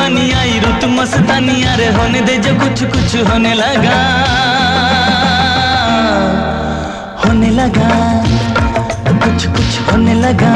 दीवानी आई रुत मस्तानी, अरे होने दे जो कुछ कुछ होने लगा। होने लगा, कुछ कुछ होने लगा।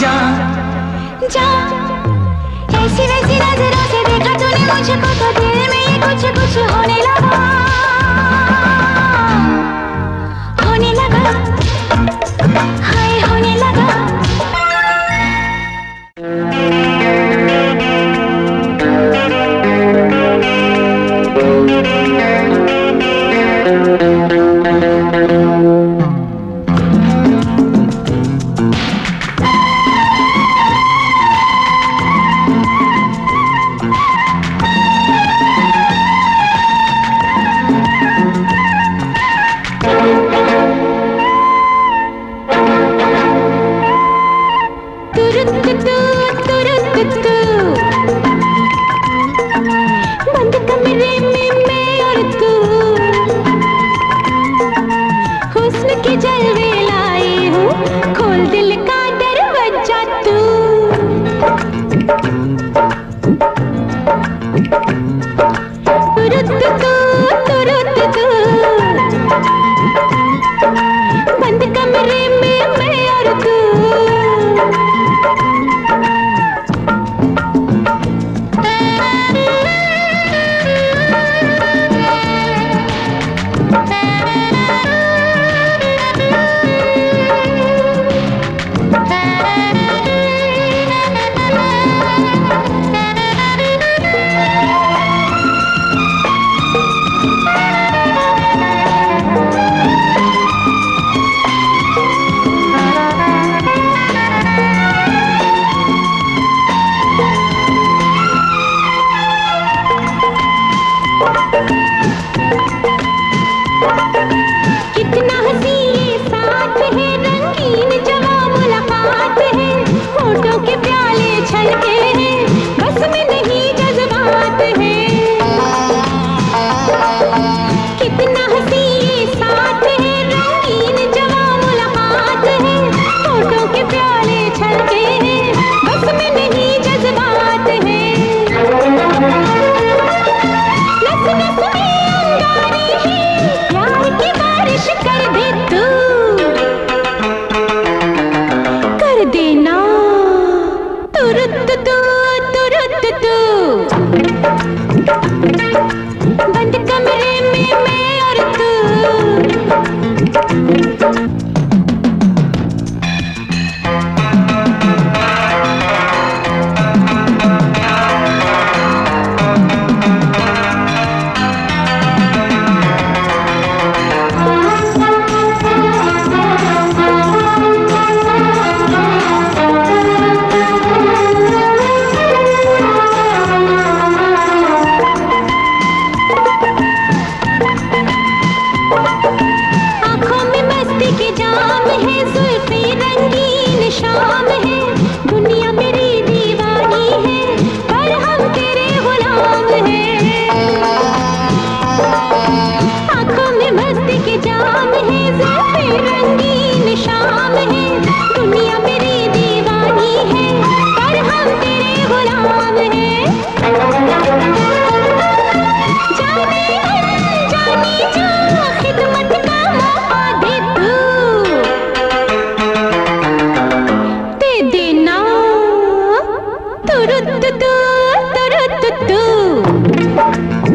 जान जान ऐसी वैसी नज़रों से देखा तूने मुझको तो दिल में ये कुछ कुछ होने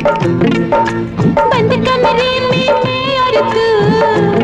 बंद कमरे में मैं और तू